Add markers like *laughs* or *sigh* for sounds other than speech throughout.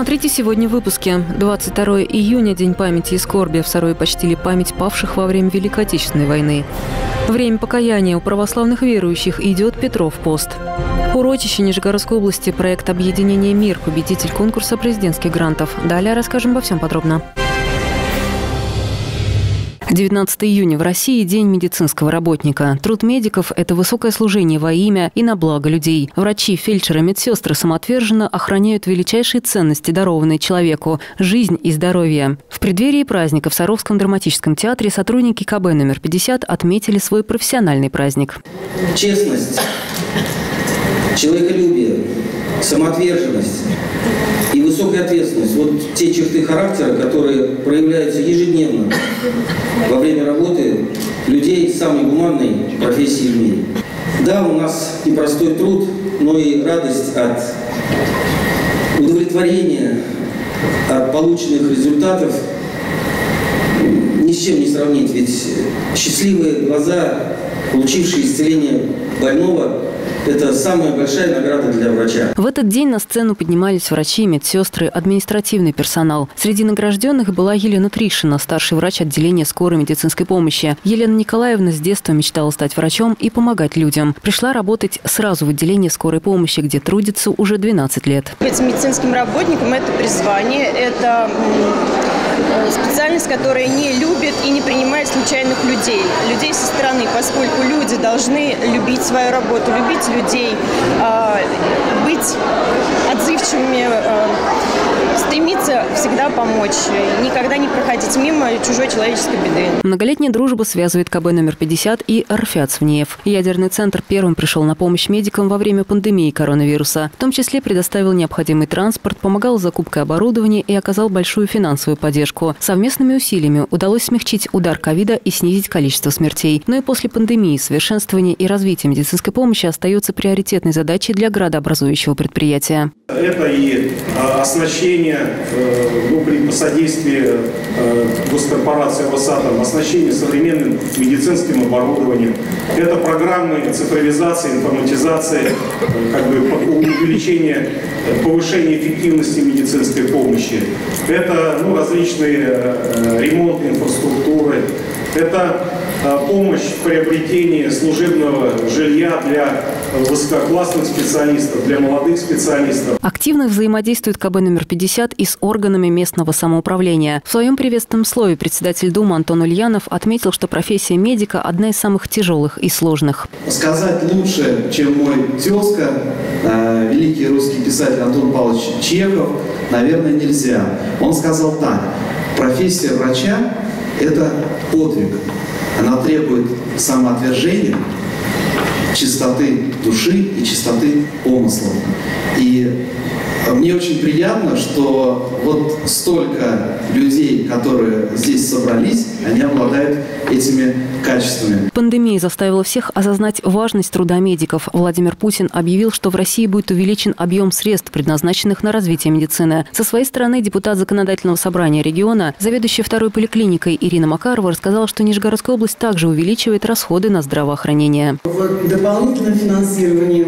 Смотрите сегодня в выпуске. 22 июня – День памяти и скорби. В Сарое почтили память павших во время Великой Отечественной войны. Время покаяния у православных верующих идет Петров пост. Урочище Нижегородской области, проект объединения «Мир», победитель конкурса президентских грантов. Далее расскажем обо всем подробно. 19 июня в России – День медицинского работника. Труд медиков – это высокое служение во имя и на благо людей. Врачи, фельдшеры, медсестры самоотверженно охраняют величайшие ценности, дарованные человеку – жизнь и здоровье. В преддверии праздника в Саровском драматическом театре сотрудники КБ номер 50 отметили свой профессиональный праздник. Честность, человеколюбие, самоотверженность высокая ответственность. Вот те черты характера, которые проявляются ежедневно во время работы людей самой гуманной профессии в мире. Да, у нас непростой труд, но и радость от удовлетворения от полученных результатов ни с чем не сравнить. Ведь счастливые глаза, получившие исцеление больного, это самая большая награда для врача. В этот день на сцену поднимались врачи, медсестры, административный персонал. Среди награжденных была Елена Тришина, старший врач отделения скорой медицинской помощи. Елена Николаевна с детства мечтала стать врачом и помогать людям. Пришла работать сразу в отделении скорой помощи, где трудится уже 12 лет. Быть медицинским работником – это призвание, это специальность, которая не любит и не принимает случайных людей, людей со стороны, поскольку люди должны любить свою работу, любить людей, а, быть отзывчивыми, а, стремиться всегда помочь, никогда не проходить мимо чужой человеческой беды. Многолетняя дружба связывает КБ номер 50 и Арфят Свнеев. Ядерный центр первым пришел на помощь медикам во время пандемии коронавируса. В том числе предоставил необходимый транспорт, помогал с закупкой оборудования и оказал большую финансовую поддержку. Совместными усилиями удалось смягчить удар ковида и снизить количество смертей. Но и после пандемии совершенствование и развитие медицинской помощи остается приоритетной задачей для градообразующего предприятия. Это и а, оснащение, э, ну, при содействии э, госкорпорации «Росатом», оснащение современным медицинским оборудованием. Это программы цифровизации, информатизации, э, как бы увеличение, повышение эффективности медицинской помощи. Это ну, различные ремонты инфраструктуры. Это помощь в приобретении служебного жилья для высококлассных специалистов, для молодых специалистов. Активно взаимодействует КБ номер 50 и с органами местного самоуправления. В своем приветственном слове председатель Думы Антон Ульянов отметил, что профессия медика – одна из самых тяжелых и сложных. Сказать лучше, чем мой тезка, э, великий русский писатель Антон Павлович Чехов, наверное, нельзя. Он сказал так, профессия врача – это подвиг. Она требует самоотвержения, чистоты души и чистоты помыслов. И мне очень приятно, что вот столько людей, которые здесь собрались, они обладают этими качествами. Пандемия заставила всех осознать важность труда медиков. Владимир Путин объявил, что в России будет увеличен объем средств, предназначенных на развитие медицины. Со своей стороны депутат Законодательного собрания региона, заведующая второй поликлиникой Ирина Макарова, рассказала, что Нижегородская область также увеличивает расходы на здравоохранение. В дополнительном финансировании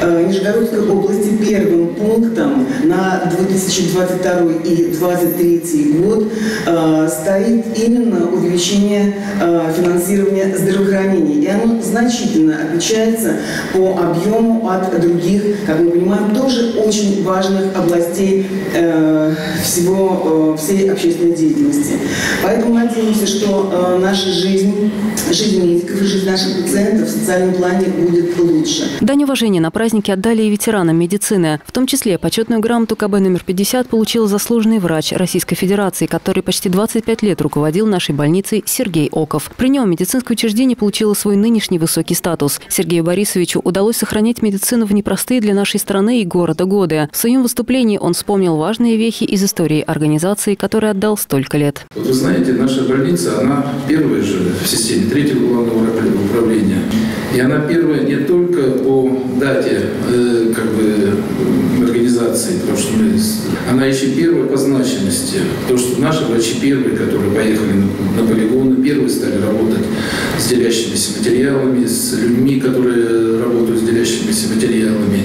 э, Нижегородской области первым пунктом на 2022 и 2023 год э, стоит именно увеличение э, финансирования здравоохранения. И оно значительно отличается по объему от других, как мы понимаем, тоже очень важных областей всего, всей общественной деятельности. Поэтому надеемся, что наша жизнь, жизнь медиков и жизнь наших пациентов в социальном плане будет лучше. Дань уважения на празднике отдали и ветеранам медицины. В том числе почетную грамоту КБ номер 50 получил заслуженный врач Российской Федерации, который почти 25 лет руководил нашей больницей Сергей Оков. При нем медицинское учреждение получило свой нынешний высокий статус. Сергею Борисовичу удалось сохранить медицину в непростые для нашей страны и города годы. В своем выступлении он вспомнил важные вехи из истории организации, которой отдал столько лет. вы знаете, наша больница, она первая же в системе третьего главного управления. И она первая не только по дате э, как бы, организации, потому что мы, она еще первая по значимости. Потому что наши врачи первые, которые поехали на, на полигоны, первые стали работать с делящимися материалами, с людьми, которые работают с делящимися материалами.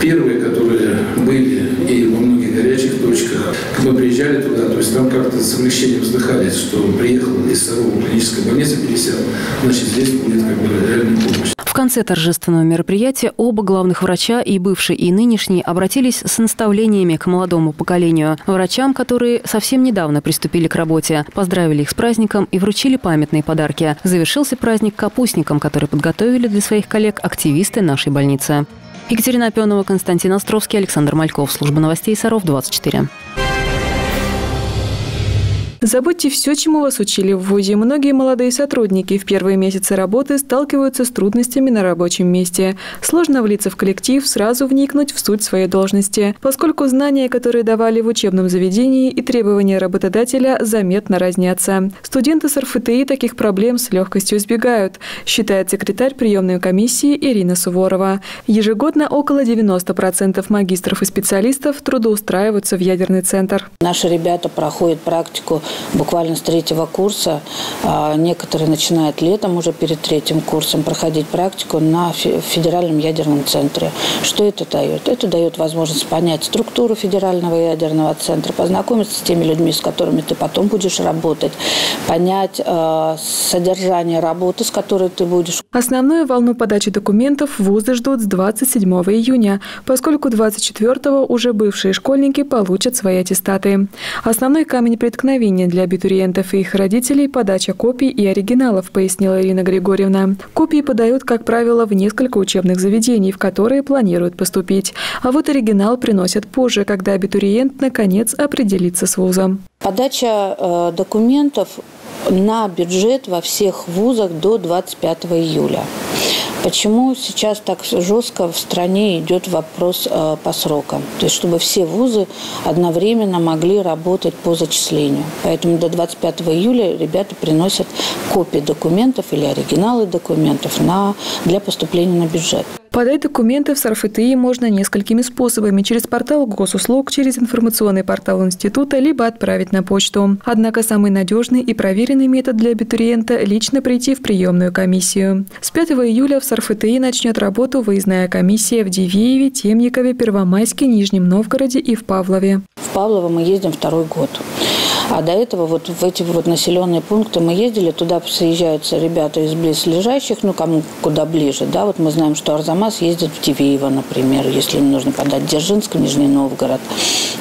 Первые, которые были и во многих горячих точках, мы приезжали туда, то есть там как-то с облегчением вздыхали, что приехал из Сарова клинической больницы, пересел, значит, здесь будет как бы реальная помощь. В конце торжественного мероприятия оба главных врача, и бывший, и нынешний, обратились с наставлениями к молодому поколению. Врачам, которые совсем недавно приступили к работе, поздравили их с праздником и вручили памятные подарки. Завершился праздник капустникам, которые подготовили для своих коллег активисты нашей больницы. Екатерина Опенова, Константин Островский, Александр Мальков. Служба новостей Саров, 24. Забудьте все, чему вас учили в ВУЗе. Многие молодые сотрудники в первые месяцы работы сталкиваются с трудностями на рабочем месте. Сложно влиться в коллектив, сразу вникнуть в суть своей должности, поскольку знания, которые давали в учебном заведении и требования работодателя заметно разнятся. Студенты с РФТИ таких проблем с легкостью избегают, считает секретарь приемной комиссии Ирина Суворова. Ежегодно около 90% магистров и специалистов трудоустраиваются в ядерный центр. Наши ребята проходят практику буквально с третьего курса. А некоторые начинают летом уже перед третьим курсом проходить практику на федеральном ядерном центре. Что это дает? Это дает возможность понять структуру федерального ядерного центра, познакомиться с теми людьми, с которыми ты потом будешь работать, понять э, содержание работы, с которой ты будешь. Основную волну подачи документов вузы ждут с 27 июня, поскольку 24 уже бывшие школьники получат свои аттестаты. Основной камень преткновения требование для абитуриентов и их родителей – подача копий и оригиналов, пояснила Ирина Григорьевна. Копии подают, как правило, в несколько учебных заведений, в которые планируют поступить. А вот оригинал приносят позже, когда абитуриент, наконец, определится с вузом. Подача э, документов на бюджет во всех вузах до 25 июля. Почему сейчас так жестко в стране идет вопрос э, по срокам? То есть, чтобы все вузы одновременно могли работать по зачислению. Поэтому до 25 июля ребята приносят копии документов или оригиналы документов на, для поступления на бюджет. Подать документы в СарФТИ можно несколькими способами – через портал госуслуг, через информационный портал института, либо отправить на почту. Однако самый надежный и проверенный метод для абитуриента – лично прийти в приемную комиссию. С 5 июля в СарФТИ начнет работу выездная комиссия в Дивееве, Темникове, Первомайске, Нижнем Новгороде и в Павлове. В Павлово мы ездим второй год. А до этого вот в эти вот населенные пункты мы ездили, туда съезжаются ребята из близлежащих, ну, кому куда ближе, да, вот мы знаем, что Арзамас ездит в Дивеево, например, если им нужно подать Дзержинск, Нижний Новгород.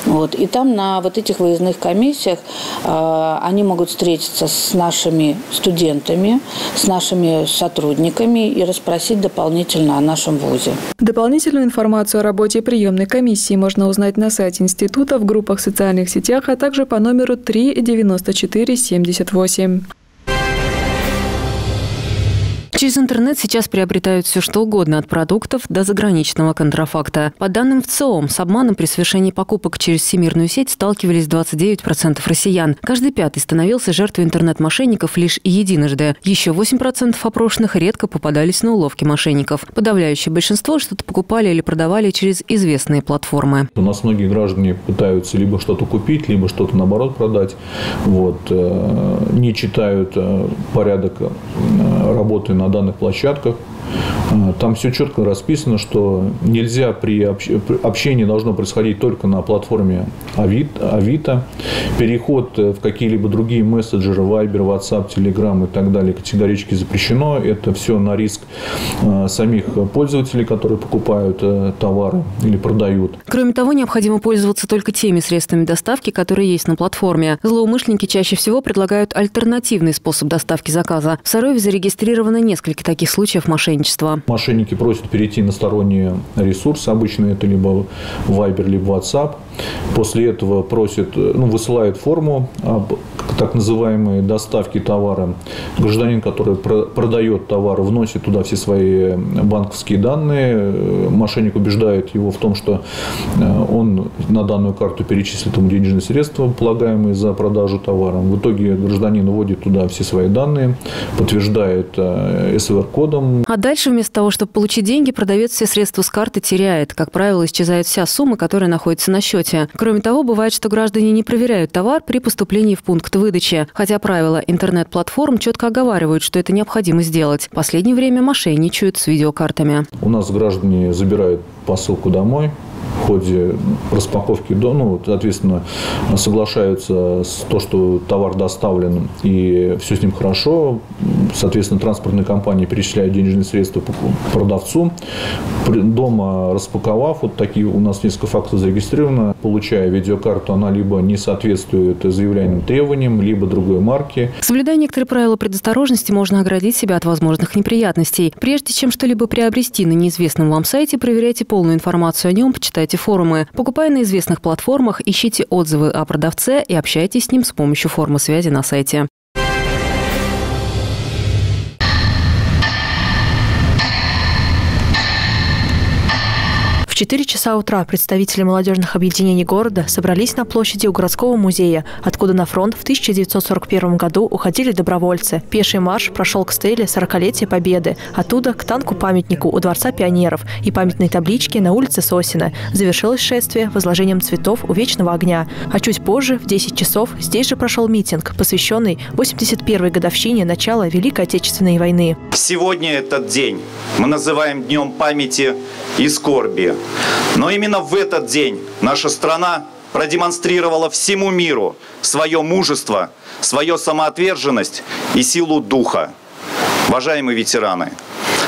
Вот. И там на вот этих выездных комиссиях э, они могут встретиться с нашими студентами, с нашими сотрудниками и расспросить дополнительно о нашем ВУЗе. Дополнительную информацию о работе приемной комиссии можно узнать на сайте института, в группах в социальных сетях, а также по номеру 3 3 94 78. Через интернет сейчас приобретают все что угодно от продуктов до заграничного контрафакта. По данным ВЦИОМ, с обманом при совершении покупок через всемирную сеть сталкивались 29% россиян. Каждый пятый становился жертвой интернет-мошенников лишь единожды. Еще 8% опрошенных редко попадались на уловки мошенников. Подавляющее большинство что-то покупали или продавали через известные платформы. У нас многие граждане пытаются либо что-то купить, либо что-то наоборот продать. Вот. Э, не читают э, порядок э, работы на данных площадках. Там все четко расписано, что нельзя при общении должно происходить только на платформе Авито. Переход в какие-либо другие мессенджеры, Viber, WhatsApp, Telegram и так далее категорически запрещено. Это все на риск а, самих пользователей, которые покупают э, товары или продают. Кроме того, необходимо пользоваться только теми средствами доставки, которые есть на платформе. Злоумышленники чаще всего предлагают альтернативный способ доставки заказа. В Сарове зарегистрировано несколько таких случаев мошенничества. Мошенники просят перейти на сторонние ресурсы, обычно это либо Viber, либо WhatsApp. После этого просят, ну, высылают форму об так называемой доставке товара. Гражданин, который продает товар, вносит туда все свои банковские данные. Мошенник убеждает его в том, что э, он на данную карту перечислит ему денежные средства, полагаемые за продажу товара. В итоге гражданин вводит туда все свои данные, подтверждает э, СВР-кодом. А дальше вместо того, чтобы получить деньги, продавец все средства с карты теряет. Как правило, исчезает вся сумма, которая находится на счете. Кроме того, бывает, что граждане не проверяют товар при поступлении в пункт выдачи. Хотя правила интернет-платформ четко оговаривают, что это необходимо сделать. В последнее время мошенничают с видеокартами. У нас граждане забирают посылку домой, в ходе распаковки, ну, соответственно, соглашаются с то, что товар доставлен и все с ним хорошо, соответственно, транспортные компании перечисляют денежные средства продавцу, дома распаковав, вот такие у нас несколько фактов зарегистрировано, получая видеокарту, она либо не соответствует заявляемым требованиям, либо другой марки. Соблюдая некоторые правила предосторожности, можно оградить себя от возможных неприятностей. Прежде чем что-либо приобрести на неизвестном вам сайте, проверяйте полную информацию о нем, почитайте форумы. Покупая на известных платформах, ищите отзывы о продавце и общайтесь с ним с помощью формы связи на сайте. 4 часа утра представители молодежных объединений города собрались на площади у городского музея, откуда на фронт в 1941 году уходили добровольцы. Пеший марш прошел к стеле 40-летия Победы, оттуда к танку-памятнику у Дворца пионеров и памятной табличке на улице Сосина. Завершилось шествие возложением цветов у Вечного огня. А чуть позже, в 10 часов, здесь же прошел митинг, посвященный 81-й годовщине начала Великой Отечественной войны. Сегодня этот день мы называем Днем памяти и скорби. Но именно в этот день наша страна продемонстрировала всему миру свое мужество, свою самоотверженность и силу духа. Уважаемые ветераны,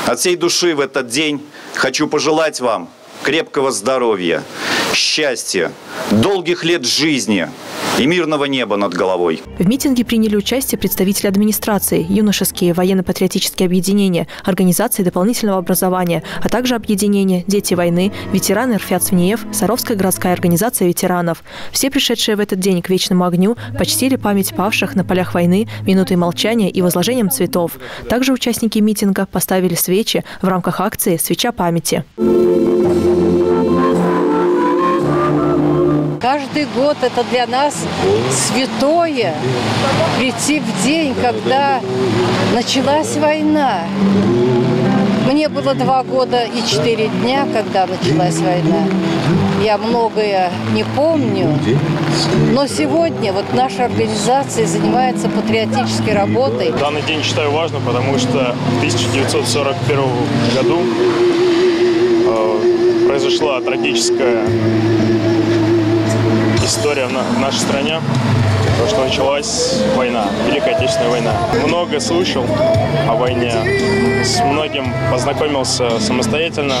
от всей души в этот день хочу пожелать вам крепкого здоровья, счастья, долгих лет жизни – и мирного неба над головой. В митинге приняли участие представители администрации, юношеские военно-патриотические объединения, организации дополнительного образования, а также объединения «Дети войны», ветераны РФЯЦ ВНИЕФ, Саровская городская организация ветеранов. Все пришедшие в этот день к вечному огню почтили память павших на полях войны минутой молчания и возложением цветов. Также участники митинга поставили свечи в рамках акции «Свеча памяти». Каждый год это для нас святое прийти в день, когда началась война. Мне было два года и четыре дня, когда началась война. Я многое не помню, но сегодня вот наша организация занимается патриотической работой. Данный день считаю важным, потому что в 1941 году э, произошла трагическая история в нашей стране, потому что началась война, Великая Отечественная война. Много слышал о войне, с многим познакомился самостоятельно,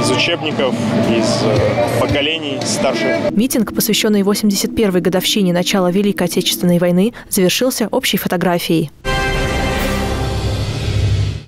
из учебников, из э, поколений старших. Митинг, посвященный 81-й годовщине начала Великой Отечественной войны, завершился общей фотографией.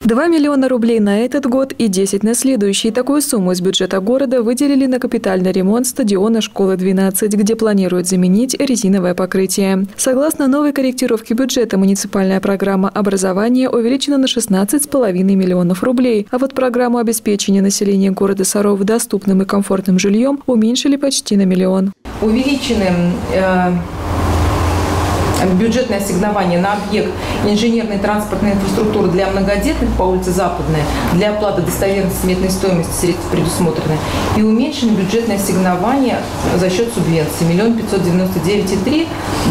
2 миллиона рублей на этот год и 10 на следующий. Такую сумму из бюджета города выделили на капитальный ремонт стадиона «Школа-12», где планируют заменить резиновое покрытие. Согласно новой корректировке бюджета, муниципальная программа образования увеличена на 16,5 миллионов рублей, а вот программу обеспечения населения города Саров доступным и комфортным жильем уменьшили почти на миллион. Увеличены э бюджетное ассигнование на объект инженерной транспортной инфраструктуры для многодетных по улице Западная для оплаты достоверности сметной стоимости средств предусмотрены и уменьшено бюджетное ассигнование за счет субвенции миллион пятьсот девяносто девять и три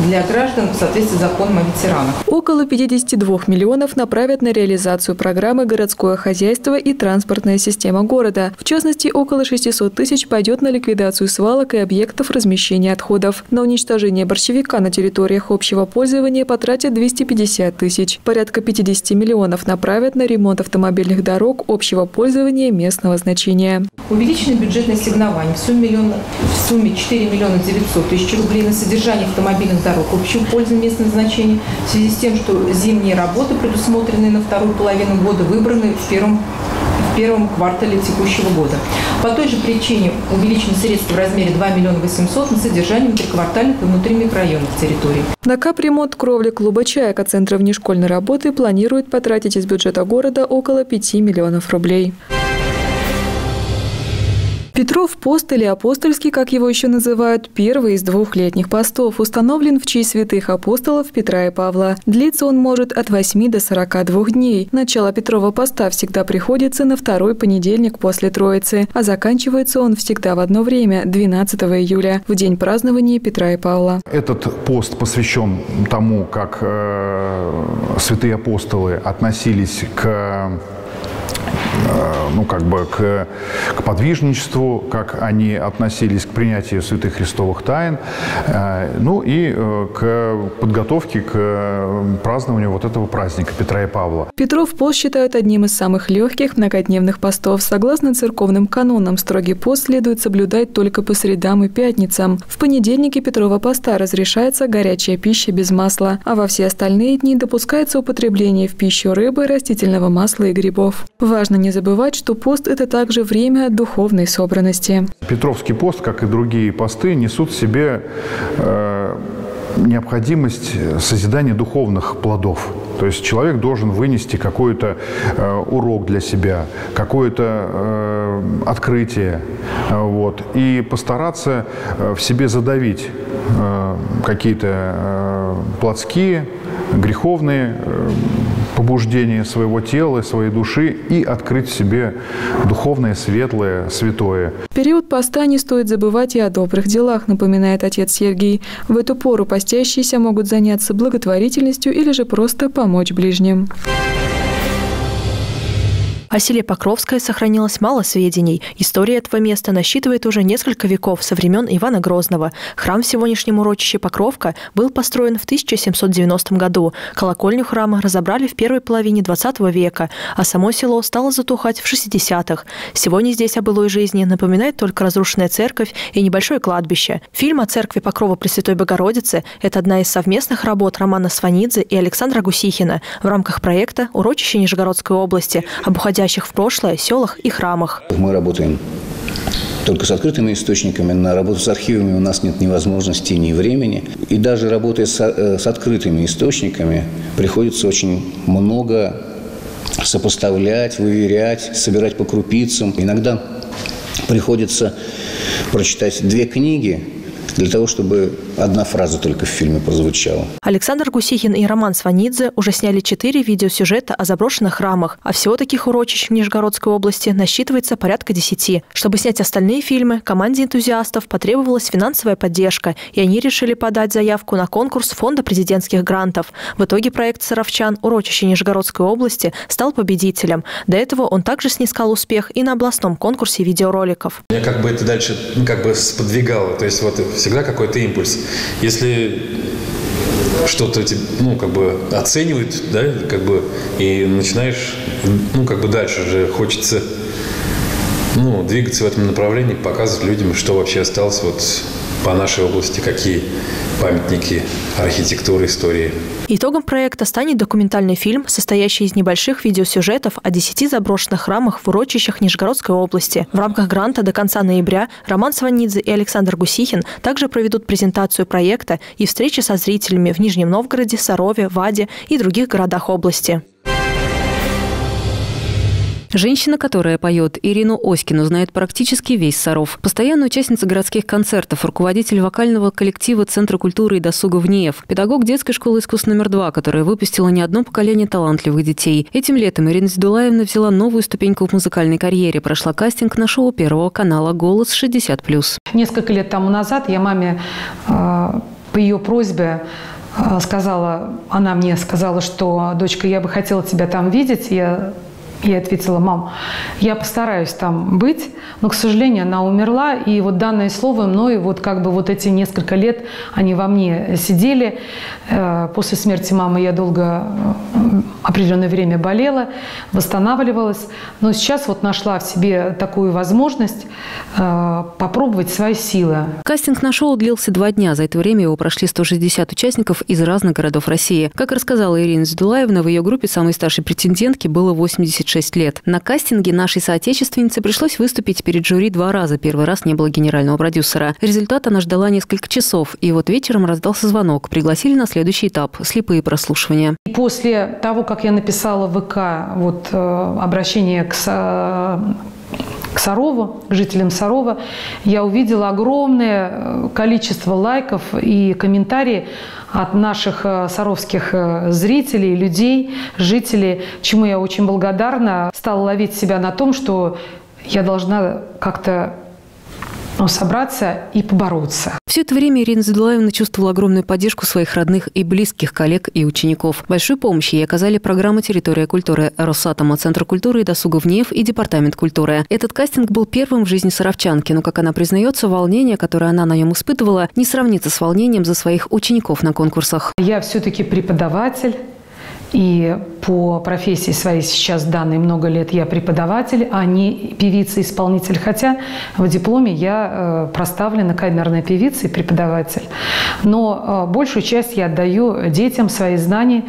для граждан в соответствии с законом о ветеранах. Около 52 миллионов направят на реализацию программы «Городское хозяйство и транспортная система города». В частности, около 600 тысяч пойдет на ликвидацию свалок и объектов размещения отходов. На уничтожение борщевика на территориях общего общего пользования потратят 250 тысяч. Порядка 50 миллионов направят на ремонт автомобильных дорог общего пользования местного значения. Увеличено бюджетное ассигнование в сумме, миллиона, в сумме 4 миллиона 900 тысяч рублей на содержание автомобильных дорог общего пользования местного значения в связи с тем, что зимние работы, предусмотренные на вторую половину года, выбраны в первом в первом квартале текущего года. По той же причине увеличены средства в размере 2 миллиона 800 на содержание внутриквартальных и внутренних районных территорий. На капремонт кровли клуба «Чайка» Центра внешкольной работы планирует потратить из бюджета города около 5 миллионов рублей. Петров пост или апостольский, как его еще называют, первый из двух летних постов, установлен в честь святых апостолов Петра и Павла. Длиться он может от 8 до 42 дней. Начало Петрова поста всегда приходится на второй понедельник после Троицы, а заканчивается он всегда в одно время, 12 июля, в день празднования Петра и Павла. Этот пост посвящен тому, как э, святые апостолы относились к ну, как бы к, к подвижничеству, как они относились к принятию святых христовых тайн, ну и к подготовке к празднованию вот этого праздника Петра и Павла. Петров пост считают одним из самых легких многодневных постов. Согласно церковным канонам, строгий пост следует соблюдать только по средам и пятницам. В понедельнике Петрова поста разрешается горячая пища без масла, а во все остальные дни допускается употребление в пищу рыбы, растительного масла и грибов. Важно не забывать, что пост – это также время духовной собранности. Петровский пост, как и другие посты, несут в себе э, необходимость созидания духовных плодов. То есть человек должен вынести какой-то э, урок для себя, какое-то э, открытие, э, вот, и постараться э, в себе задавить э, какие-то э, плотские, греховные э, побуждения своего тела, своей души и открыть себе духовное, светлое, святое. В период поста не стоит забывать и о добрых делах, напоминает отец Сергий. В эту пору постящиеся могут заняться благотворительностью или же просто помочь ближним. О селе Покровское сохранилось мало сведений. История этого места насчитывает уже несколько веков со времен Ивана Грозного. Храм в сегодняшнем урочище Покровка был построен в 1790 году. Колокольню храма разобрали в первой половине 20 века, а само село стало затухать в 60-х. Сегодня здесь о былой жизни напоминает только разрушенная церковь и небольшое кладбище. Фильм о церкви Покрова Пресвятой Богородицы – это одна из совместных работ Романа Сванидзе и Александра Гусихина в рамках проекта «Урочище Нижегородской области» об уходящем уходящих в прошлое селах и храмах. Мы работаем только с открытыми источниками. На работу с архивами у нас нет ни возможности, ни времени. И даже работая с, э, с открытыми источниками, приходится очень много сопоставлять, выверять, собирать по крупицам. Иногда приходится прочитать две книги, для того, чтобы одна фраза только в фильме прозвучала. Александр Гусихин и Роман Сванидзе уже сняли четыре видеосюжета о заброшенных храмах, а всего таких урочищ в Нижегородской области насчитывается порядка десяти. Чтобы снять остальные фильмы, команде энтузиастов потребовалась финансовая поддержка, и они решили подать заявку на конкурс Фонда президентских грантов. В итоге проект «Саровчан. Урочище Нижегородской области» стал победителем. До этого он также снискал успех и на областном конкурсе видеороликов. Меня как бы это дальше ну, как бы сподвигало. То есть вот всегда какой-то импульс. Если что-то ну, как бы оценивают, да, как бы, и начинаешь, ну, как бы дальше же хочется ну, двигаться в этом направлении, показывать людям, что вообще осталось вот по нашей области, какие памятники архитектуры, истории. Итогом проекта станет документальный фильм, состоящий из небольших видеосюжетов о 10 заброшенных храмах в урочищах Нижегородской области. В рамках гранта до конца ноября Роман Сванидзе и Александр Гусихин также проведут презентацию проекта и встречи со зрителями в Нижнем Новгороде, Сарове, Ваде и других городах области. Женщина, которая поет Ирину Оськину, знает практически весь Саров. Постоянная участница городских концертов, руководитель вокального коллектива Центра культуры и досуга ВНИЕФ, педагог детской школы искусств номер два, которая выпустила не одно поколение талантливых детей. Этим летом Ирина Зидулаевна взяла новую ступеньку в музыкальной карьере, прошла кастинг на шоу Первого канала «Голос 60+.» Несколько лет тому назад я маме э, по ее просьбе э, сказала, она мне сказала, что, дочка, я бы хотела тебя там видеть. Я я ответила, мам, я постараюсь там быть, но, к сожалению, она умерла, и вот данное слово мной, вот как бы вот эти несколько лет, они во мне сидели. Э, после смерти мамы я долго, э, определенное время болела, восстанавливалась, но сейчас вот нашла в себе такую возможность э, попробовать свои силы. Кастинг на шоу длился два дня. За это время его прошли 160 участников из разных городов России. Как рассказала Ирина Зидулаевна, в ее группе самой старшей претендентки было 86 6 лет. На кастинге нашей соотечественнице пришлось выступить перед жюри два раза. Первый раз не было генерального продюсера. Результат она ждала несколько часов. И вот вечером раздался звонок. Пригласили на следующий этап – слепые прослушивания. После того, как я написала в ВК вот, э, обращение к к Сарову, к жителям Сарова, я увидела огромное э, количество лайков и комментариев от наших э, саровских э, зрителей, людей, жителей, чему я очень благодарна. Стала ловить себя на том, что я должна как-то собраться и побороться. Все это время Ирина Задулаевна чувствовала огромную поддержку своих родных и близких коллег и учеников. Большую помощь ей оказали программа «Территория культуры» Росатома, Центр культуры и досуга ВНЕФ и Департамент культуры. Этот кастинг был первым в жизни саровчанки, но, как она признается, волнение, которое она на нем испытывала, не сравнится с волнением за своих учеников на конкурсах. Я все-таки преподаватель, и по профессии своей сейчас данные много лет я преподаватель, а не певица-исполнитель. Хотя в дипломе я э, проставлена камерная певица и преподаватель. Но э, большую часть я отдаю детям свои знания.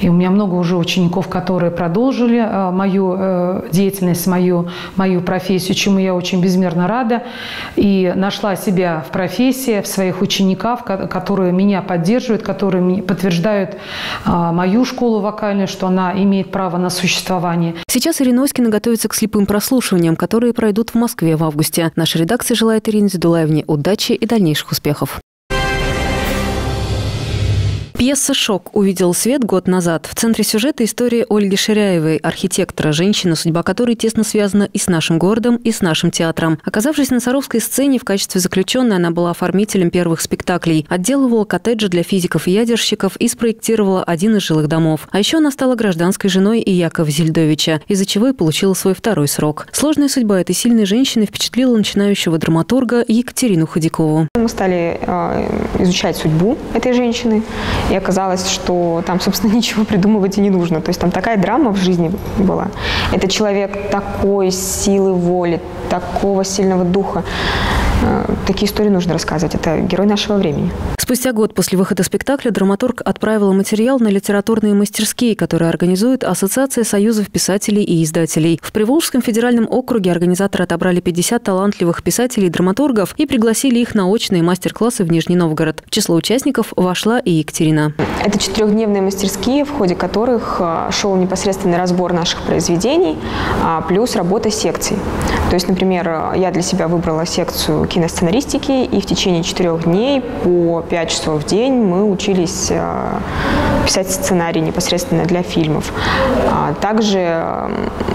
И у меня много уже учеников, которые продолжили э, мою деятельность, мою, мою профессию, чему я очень безмерно рада. И нашла себя в профессии, в своих учениках, которые меня поддерживают, которые подтверждают мою школу вокальную, что она имеет право на существование. Сейчас Ирина Оськина готовится к слепым прослушиваниям, которые пройдут в Москве в августе. Наша редакция желает Ирине Зидулаевне удачи и дальнейших успехов. Пьеса «Шок» увидел свет год назад. В центре сюжета история Ольги Ширяевой, архитектора, женщины, судьба которой тесно связана и с нашим городом, и с нашим театром. Оказавшись на Саровской сцене в качестве заключенной, она была оформителем первых спектаклей, отделывала коттеджи для физиков и ядерщиков и спроектировала один из жилых домов. А еще она стала гражданской женой и Якова Зельдовича, из-за чего и получила свой второй срок. Сложная судьба этой сильной женщины впечатлила начинающего драматурга Екатерину Ходякову. Мы стали э, изучать судьбу этой женщины. И оказалось, что там, собственно, *laughs* ничего придумывать и не нужно. То есть там такая драма в жизни была. Это человек такой силы воли, такого сильного духа. Э, такие истории нужно рассказывать. Это герой нашего времени. Спустя год после выхода спектакля драматург отправила материал на литературные мастерские, которые организует Ассоциация союзов писателей и издателей. В Приволжском федеральном округе организаторы отобрали 50 талантливых писателей и драматургов и пригласили их на очные мастер-классы в Нижний Новгород. В число участников вошла и Екатерина. Это четырехдневные мастерские, в ходе которых э, шел непосредственный разбор наших произведений, а, плюс работа секций. То есть, например, я для себя выбрала секцию киносценаристики, и в течение четырех дней по пять часов в день мы учились э, писать сценарий непосредственно для фильмов. А также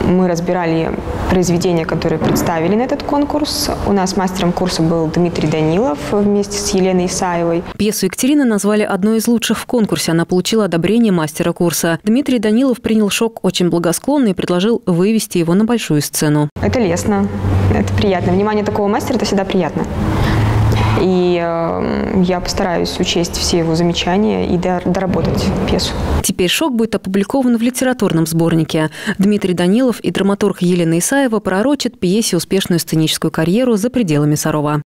мы разбирали произведения, которые представили на этот конкурс. У нас мастером курса был Дмитрий Данилов вместе с Еленой Исаевой. Пьесу Екатерины назвали одной из лучших в конкурсе. Она получила одобрение мастера курса. Дмитрий Данилов принял шок очень благосклонно и предложил вывести его на большую сцену. Это лестно, это приятно. Внимание такого мастера – это всегда приятно. И э, я постараюсь учесть все его замечания и доработать пьесу. Теперь «Шок» будет опубликован в литературном сборнике. Дмитрий Данилов и драматург Елена Исаева пророчат пьесе успешную сценическую карьеру за пределами Сарова.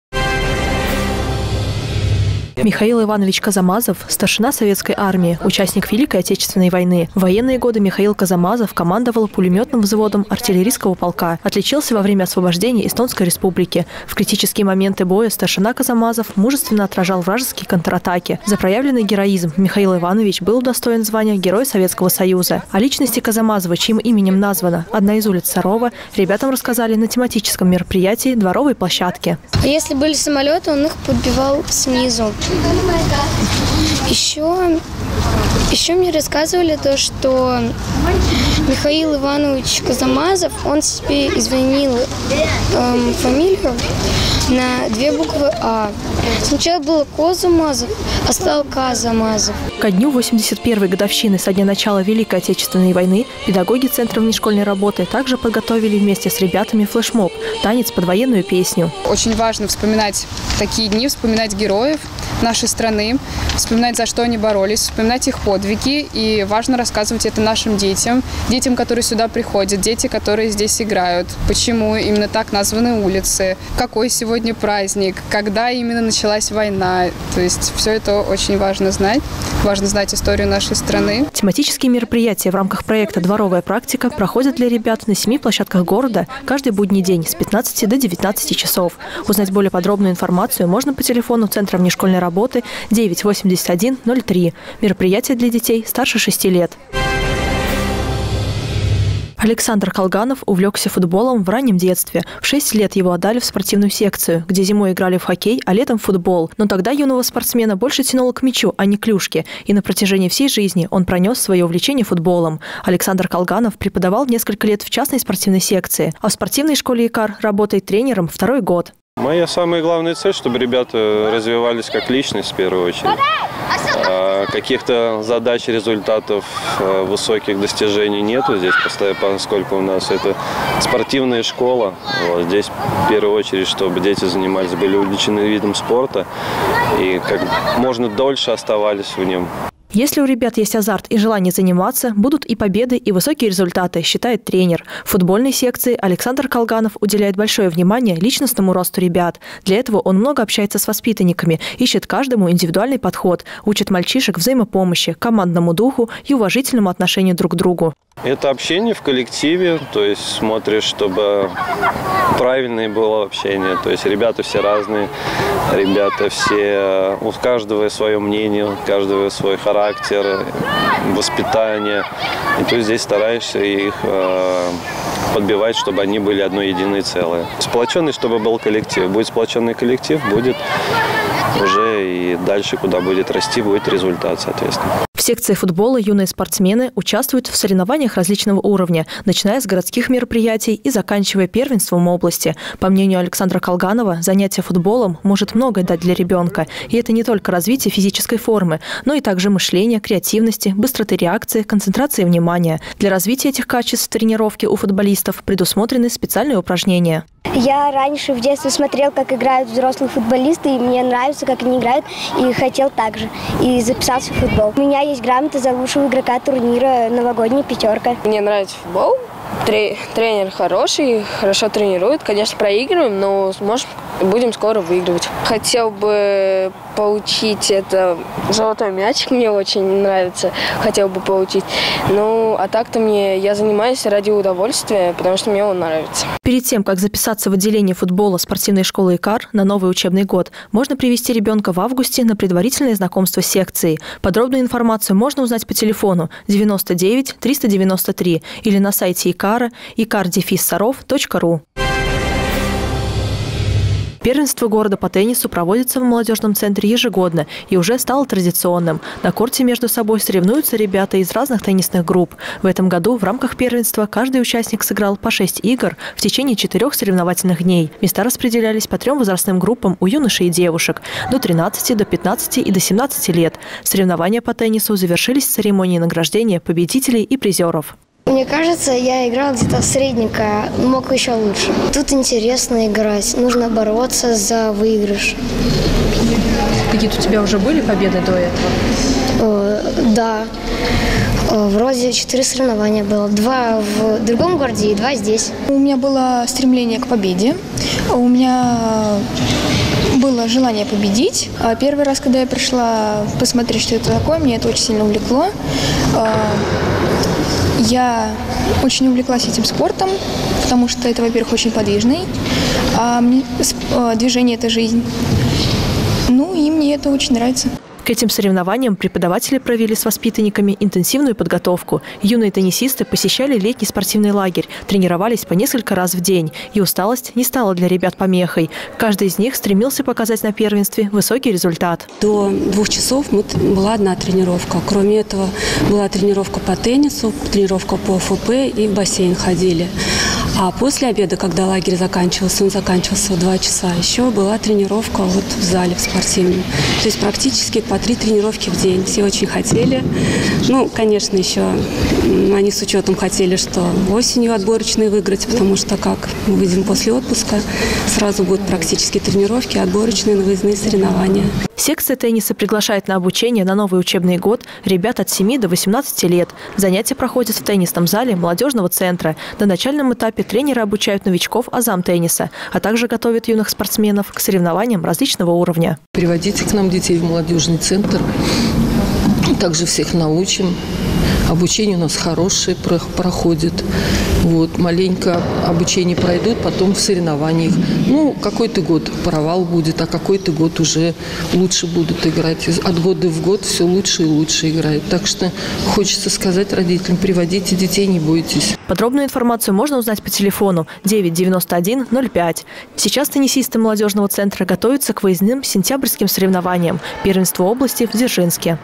Михаил Иванович Казамазов – старшина советской армии, участник Великой Отечественной войны. В военные годы Михаил Казамазов командовал пулеметным взводом артиллерийского полка. Отличился во время освобождения Эстонской республики. В критические моменты боя старшина Казамазов мужественно отражал вражеские контратаки. За проявленный героизм Михаил Иванович был удостоен звания Героя Советского Союза. О личности Казамазова, чьим именем названа одна из улиц Сарова, ребятам рассказали на тематическом мероприятии дворовой площадки. Если были самолеты, он их подбивал снизу. Еще, еще мне рассказывали то, что Михаил Иванович Казамазов, он себе изменил эм, фамилию на две буквы А. Сначала было Козамазов, а стал Казамазов. Ко дню 81-й годовщины со дня начала Великой Отечественной войны педагоги Центра внешкольной работы также подготовили вместе с ребятами флешмоб – танец под военную песню. Очень важно вспоминать такие дни, вспоминать героев, нашей страны, вспоминать, за что они боролись, вспоминать их подвиги. И важно рассказывать это нашим детям, детям, которые сюда приходят, дети, которые здесь играют. Почему именно так названы улицы, какой сегодня праздник, когда именно началась война. То есть все это очень важно знать. Важно знать историю нашей страны. Тематические мероприятия в рамках проекта «Дворовая практика» проходят для ребят на семи площадках города каждый будний день с 15 до 19 часов. Узнать более подробную информацию можно по телефону Центра внешкольной работы работы 98103. Мероприятие для детей старше 6 лет. Александр Колганов увлекся футболом в раннем детстве. В 6 лет его отдали в спортивную секцию, где зимой играли в хоккей, а летом в футбол. Но тогда юного спортсмена больше тянуло к мячу, а не клюшке. И на протяжении всей жизни он пронес свое увлечение футболом. Александр Колганов преподавал несколько лет в частной спортивной секции, а в спортивной школе ИКАР работает тренером второй год. Моя самая главная цель, чтобы ребята развивались как личность в первую очередь. А каких-то задач, результатов, э, высоких достижений нету здесь, поскольку у нас это спортивная школа. Вот здесь в первую очередь, чтобы дети занимались, были увлечены видом спорта и как можно дольше оставались в нем. Если у ребят есть азарт и желание заниматься, будут и победы, и высокие результаты, считает тренер. В футбольной секции Александр Колганов уделяет большое внимание личностному росту ребят. Для этого он много общается с воспитанниками, ищет каждому индивидуальный подход, учит мальчишек взаимопомощи, командному духу и уважительному отношению друг к другу. Это общение в коллективе, то есть смотришь, чтобы правильное было общение. То есть ребята все разные, ребята все, у каждого свое мнение, у каждого свой характер, воспитание. И ты здесь стараешься их э, подбивать, чтобы они были одно единое целое. Сплоченный, чтобы был коллектив. Будет сплоченный коллектив, будет уже и дальше, куда будет расти, будет результат, соответственно. В секции футбола юные спортсмены участвуют в соревнованиях различного уровня, начиная с городских мероприятий и заканчивая первенством области. По мнению Александра Колганова, занятие футболом может многое дать для ребенка. И это не только развитие физической формы, но и также мышления, креативности, быстроты реакции, концентрации внимания. Для развития этих качеств тренировки у футболистов предусмотрены специальные упражнения. Я раньше в детстве смотрел, как играют взрослые футболисты, и мне нравится, как они играют, и хотел так же. И записался в футбол. У меня есть грамота за лучшего игрока турнира «Новогодняя пятерка». Мне нравится футбол. Тренер хороший, хорошо тренирует. Конечно, проигрываем, но сможем, будем скоро выигрывать. Хотел бы получить это золотой мячик, мне очень нравится, хотел бы получить. Ну, а так-то мне, я занимаюсь ради удовольствия, потому что мне он нравится. Перед тем, как записаться в отделение футбола спортивной школы ИКАР на новый учебный год, можно привести ребенка в августе на предварительное знакомство с секцией. Подробную информацию можно узнать по телефону 99 393 или на сайте ИКАРа икар-саров.ру. Первенство города по теннису проводится в молодежном центре ежегодно и уже стало традиционным. На корте между собой соревнуются ребята из разных теннисных групп. В этом году в рамках первенства каждый участник сыграл по 6 игр в течение четырех соревновательных дней. Места распределялись по трем возрастным группам у юношей и девушек – до 13, до 15 и до 17 лет. Соревнования по теннису завершились церемонией награждения победителей и призеров. Мне кажется, я играл где-то средненько, мог еще лучше. Тут интересно играть, нужно бороться за выигрыш. Какие-то у тебя уже были победы до этого? Э, да. Э, вроде четыре соревнования было. Два в другом городе и два здесь. У меня было стремление к победе. У меня было желание победить. А первый раз, когда я пришла посмотреть, что это такое, мне это очень сильно увлекло. Я очень увлеклась этим спортом, потому что это, во-первых, очень подвижный, а мне, э, движение – это жизнь. Ну и мне это очень нравится. К этим соревнованиям преподаватели провели с воспитанниками интенсивную подготовку. Юные теннисисты посещали летний спортивный лагерь, тренировались по несколько раз в день. И усталость не стала для ребят помехой. Каждый из них стремился показать на первенстве высокий результат. До двух часов была одна тренировка. Кроме этого была тренировка по теннису, тренировка по ФП и в бассейн ходили. А после обеда, когда лагерь заканчивался, он заканчивался в 2 часа, еще была тренировка вот в зале в спортивном. То есть практически по три тренировки в день. Все очень хотели. Ну, конечно, еще они с учетом хотели, что осенью отборочные выиграть, потому что, как мы видим после отпуска, сразу будут практически тренировки, отборочные на выездные соревнования. Секция тенниса приглашает на обучение на новый учебный год ребят от 7 до 18 лет. Занятия проходят в теннисном зале молодежного центра. На начальном этапе тренеры обучают новичков азам тенниса, а также готовят юных спортсменов к соревнованиям различного уровня. Приводите к нам детей в молодежный центр. Также всех научим. Обучение у нас хорошее проходит. Вот, маленько обучение пройдут, потом в соревнованиях. Ну, какой-то год провал будет, а какой-то год уже лучше будут играть. От года в год все лучше и лучше играют. Так что хочется сказать родителям, приводите детей, не бойтесь. Подробную информацию можно узнать по телефону 991 05. Сейчас теннисисты молодежного центра готовятся к выездным сентябрьским соревнованиям. Первенство области в Дзержинске.